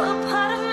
a part of